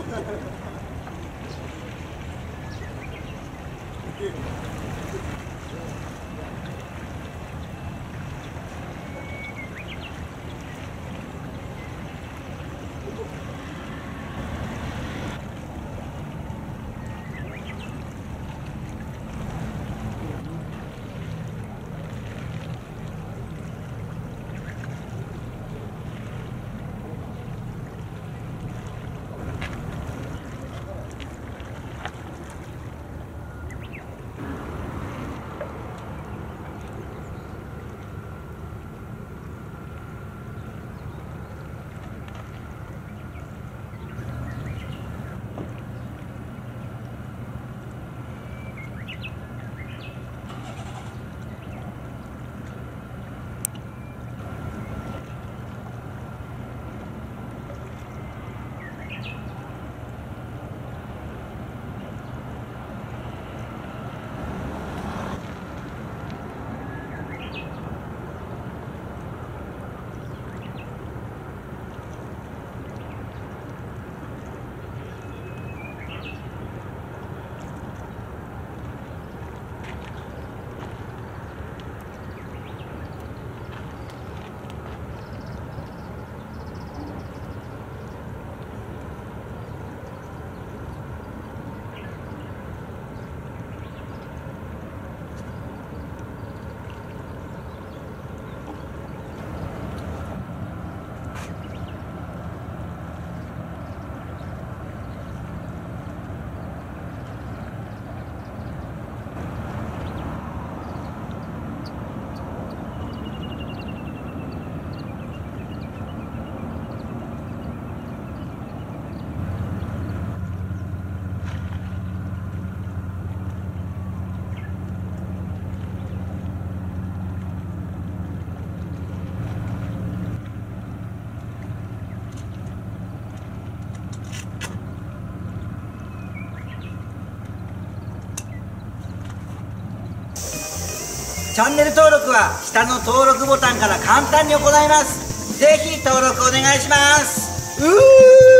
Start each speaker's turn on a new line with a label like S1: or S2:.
S1: チャンネル登録は下の登録ボタンから簡単に行います。ぜひ登録お願いします。うー。